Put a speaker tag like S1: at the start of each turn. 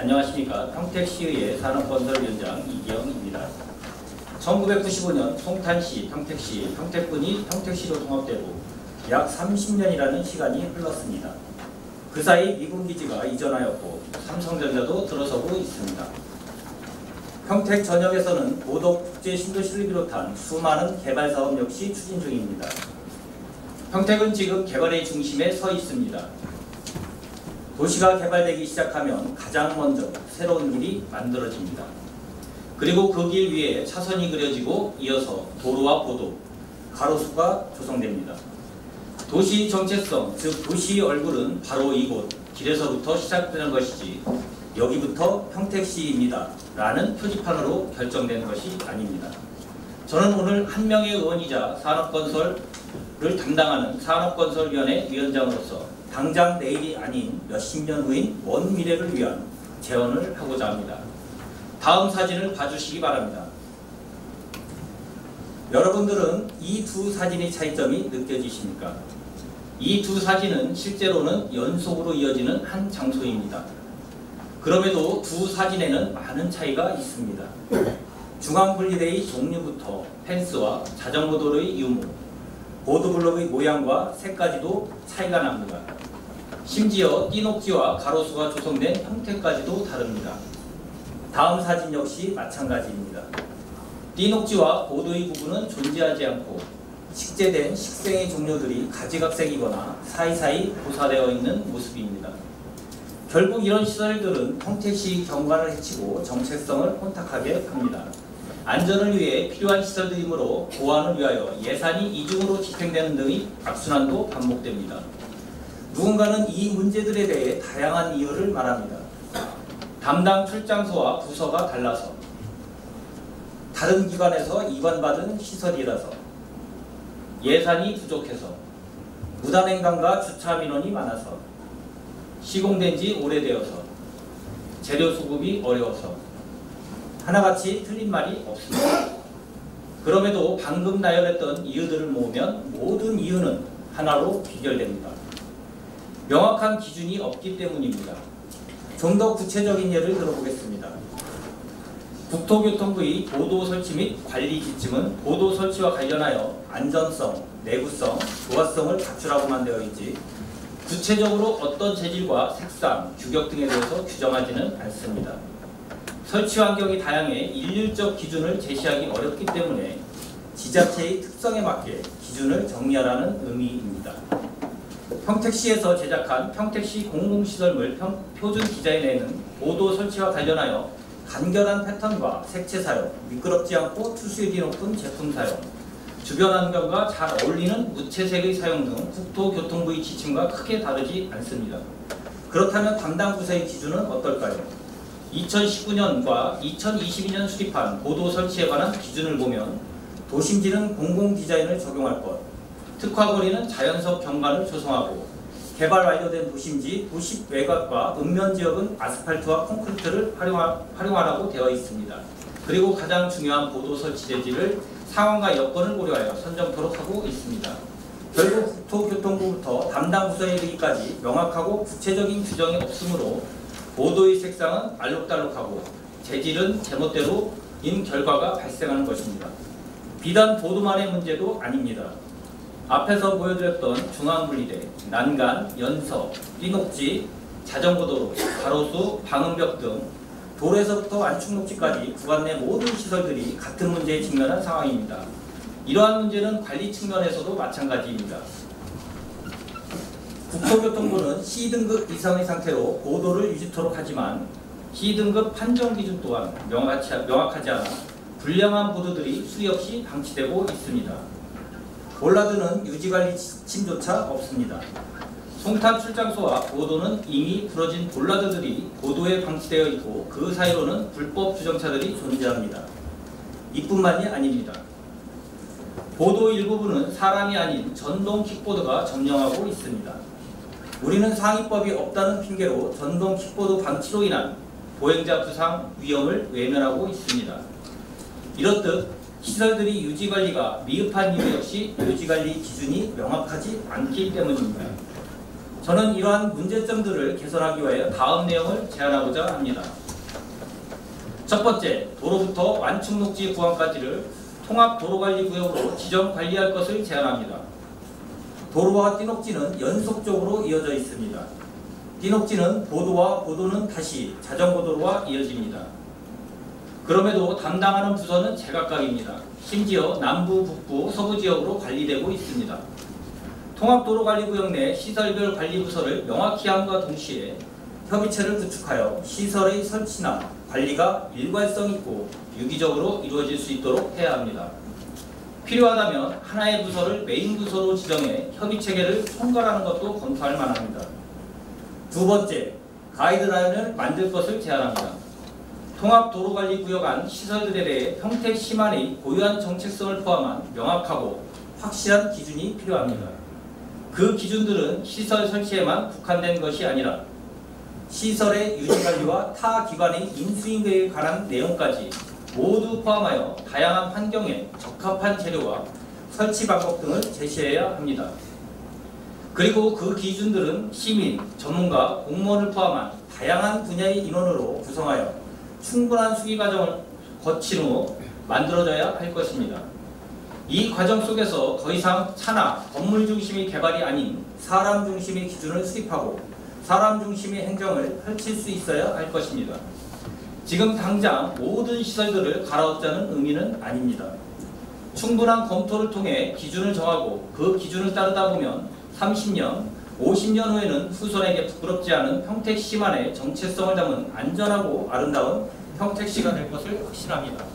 S1: 안녕하십니까. 평택시의회 산업건설위원장 이기영입니다. 1995년 송탄시, 평택시, 평택군이 평택시로 통합되고 약 30년이라는 시간이 흘렀습니다. 그 사이 미군기지가 이전하였고 삼성전자도 들어서고 있습니다. 평택 전역에서는 고덕 국제 신도시를 비롯한 수많은 개발 사업 역시 추진 중입니다. 평택은 지금 개발의 중심에 서 있습니다. 도시가 개발되기 시작하면 가장 먼저 새로운 길이 만들어집니다. 그리고 그 길 위에 차선이 그려지고 이어서 도로와 보도, 가로수가 조성됩니다. 도시 정체성, 즉 도시의 얼굴은 바로 이곳 길에서부터 시작되는 것이지 여기부터 평택시입니다. 라는 표지판으로 결정된 것이 아닙니다. 저는 오늘 한 명의 의원이자 산업건설을 담당하는 산업건설위원회 위원장으로서 당장 내일이 아닌 몇십 년 후인 먼 미래를 위한 제언을 하고자 합니다. 다음 사진을 봐주시기 바랍니다. 여러분들은 이 두 사진의 차이점이 느껴지십니까? 이 두 사진은 실제로는 연속으로 이어지는 한 장소입니다. 그럼에도 두 사진에는 많은 차이가 있습니다. 중앙 분리대의 종류부터 펜스와 자전거 도로의 유무, 보드블록의 모양과 색까지도 차이가 납니다. 심지어 띠녹지와 가로수가 조성된 형태까지도 다릅니다. 다음 사진 역시 마찬가지입니다. 띠녹지와 보도의 부분은 존재하지 않고 식재된 식생의 종류들이 가지각색이거나 사이사이 고사되어 있는 모습입니다. 결국 이런 시설들은 평택시 경관을 해치고 정체성을 혼탁하게 합니다. 안전을 위해 필요한 시설들이므로 보안을 위하여 예산이 이중으로 집행되는 등의 악순환도 반복됩니다. 누군가는 이 문제들에 대해 다양한 이유를 말합니다. 담당 출장소와 부서가 달라서 다른 기관에서 이관받은 시설이라서 예산이 부족해서 무단횡단과 주차 민원이 많아서 시공된 지 오래되어서 재료 수급이 어려워서 하나같이 틀린 말이 없습니다. 그럼에도 방금 나열했던 이유들을 모으면 모든 이유는 하나로 귀결됩니다. 명확한 기준이 없기 때문입니다. 좀 더 구체적인 예를 들어보겠습니다. 국토교통부의 보도 설치 및 관리 지침은 보도 설치와 관련하여 안전성, 내구성, 조화성을 갖추라고만 되어 있지 구체적으로 어떤 재질과 색상, 규격 등에 대해서 규정하지는 않습니다. 설치 환경이 다양해 일률적 기준을 제시하기 어렵기 때문에 지자체의 특성에 맞게 기준을 정리하라는 의미입니다. 평택시에서 제작한 평택시 공공시설물 평, 표준 디자인에는 보도 설치와 관련하여 간결한 패턴과 색채 사용, 미끄럽지 않고 투수율이 높은 제품 사용, 주변 환경과 잘 어울리는 무채색의 사용 등 국토교통부의 지침과 크게 다르지 않습니다. 그렇다면 담당 부서의 기준은 어떨까요? 2019년과 2022년 수립한 보도 설치에 관한 기준을 보면 도심지는 공공 디자인을 적용할 것, 특화거리는 자연석 경관을 조성하고 개발 완료된 도심지 도시 외곽과 읍면 지역은 아스팔트와 콘크리트를 활용하, 활용하라고 되어 있습니다. 그리고 가장 중요한 보도 설치 재질을 상황과 여건을 고려하여 선정토록 하고 있습니다. 결국 국토교통부부터 담당 부서에 이르기까지 명확하고 구체적인 규정이 없으므로 보도의 색상은 알록달록하고 재질은 제멋대로 인 결과가 발생하는 것입니다. 비단 보도만의 문제도 아닙니다. 앞에서 보여드렸던 중앙분리대, 난간, 연서, 띠녹지, 자전거도로, 가로수, 방음벽 등 도로에서부터 안축녹지까지 구간 내 모든 시설들이 같은 문제에 직면한 상황입니다. 이러한 문제는 관리 측면에서도 마찬가지입니다. 국토교통부는 C등급 이상의 상태로 고도를 유지토록 하지만 C등급 판정 기준 또한 명확하지, 않아 불량한 보도들이 수리 없이 방치되고 있습니다. 볼라드는 유지관리 지침조차 없습니다. 송탄 출장소와 보도는 이미 부러진 볼라드들이 보도에 방치되어 있고 그 사이로는 불법 주정차들이 존재합니다. 이뿐만이 아닙니다. 보도 일부분은 사람이 아닌 전동 킥보드가 점령하고 있습니다. 우리는 상위법이 없다는 핑계로 전동 킥보드 방치로 인한 보행자 부상 위험을 외면하고 있습니다. 이렇듯 시설들이 유지관리가 미흡한 이유 역시 유지관리 기준이 명확하지 않기 때문입니다. 저는 이러한 문제점들을 개선하기 위하여 다음 내용을 제안하고자 합니다. 첫 번째, 도로부터 완충 녹지 구간까지를 통합 도로관리구역으로 지정 관리할 것을 제안합니다. 도로와 띠녹지는 연속적으로 이어져 있습니다. 띠녹지는 보도와 보도는 다시 자전거도로와 이어집니다. 그럼에도 담당하는 부서는 제각각입니다. 심지어 남부, 북부, 서부 지역으로 관리되고 있습니다. 통합도로관리구역 내 시설별 관리부서를 명확히 함과 동시에 협의체를 구축하여 시설의 설치나 관리가 일관성 있고 유기적으로 이루어질 수 있도록 해야 합니다. 필요하다면 하나의 부서를 메인 부서로 지정해 협의 체계를 총괄하는 것도 검토할 만합니다. 두 번째, 가이드라인을 만들 것을 제안합니다. 통합도로관리구역 안 시설들에 대해 평택 시만의 고유한 정책성을 포함한 명확하고 확실한 기준이 필요합니다. 그 기준들은 시설 설치에만 국한된 것이 아니라 시설의 유지관리와 타 기관의 인수인계에 관한 내용까지 모두 포함하여 다양한 환경에 적합한 재료와 설치 방법 등을 제시해야 합니다. 그리고 그 기준들은 시민, 전문가, 공무원을 포함한 다양한 분야의 인원으로 구성하여 충분한 수기 과정을 거친 후 만들어져야 할 것입니다. 이 과정 속에서 더 이상 차나 건물 중심의 개발이 아닌 사람 중심의 기준을 수립하고 사람 중심의 행정을 펼칠 수 있어야 할 것입니다. 지금 당장 모든 시설들을 갈아엎자는 의미는 아닙니다. 충분한 검토를 통해 기준을 정하고 그 기준을 따르다 보면 30년, 50년 후에는 후손에게 부끄럽지 않은 평택시만의 정체성을 담은 안전하고 아름다운 평택시가 될 것을 확신합니다.